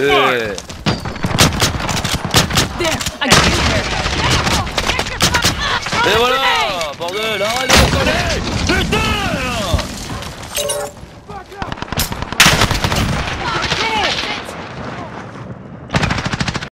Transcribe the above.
Et voilà Bordel, arrête de me coller.